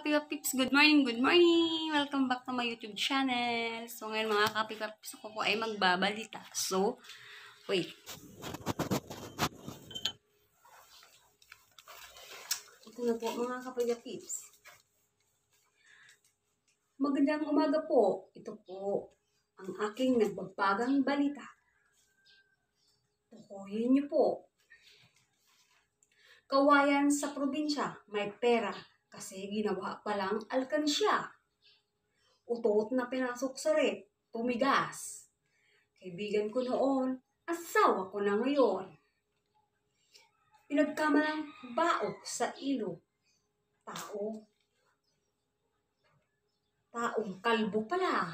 Kapipa Pips, good morning, good morning! Welcome back to my YouTube channel. So ngayon mga Kapipa Pips, ako po ay magbabalita. So, wait. Ito na po mga Kapipa Pips. Magandang umaga po. Ito po ang aking nagbabagang balita. Tukuyin niyo po. Kawayan sa probinsya, may pera kasi ginawa pa lang alkansya. Utot na pinasok sa rep, tumigas. Kaibigan ko noon, asawa ko na ngayon. Pinagkamalang bao sa ilo. Tao. Taong kalbo pala.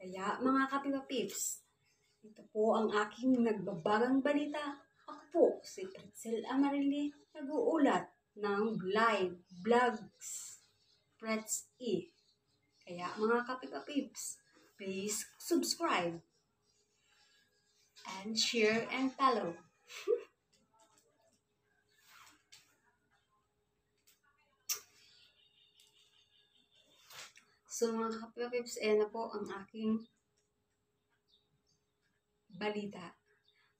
Kaya mga kapipapips, ito po ang aking nagbabagang balita. Ako po, si Pretzel Amarili, nag-uulat ng live vlogs. Prets E. Kaya mga kapipapibs, please subscribe and share and follow. so mga kapipapibs, eh na po ang aking balita.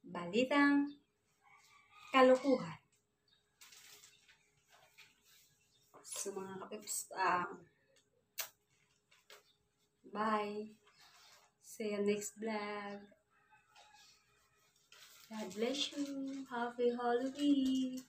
Balitang kalokohan. So mga kapips, um, bye. See you next vlog. God bless you. Happy Halloween.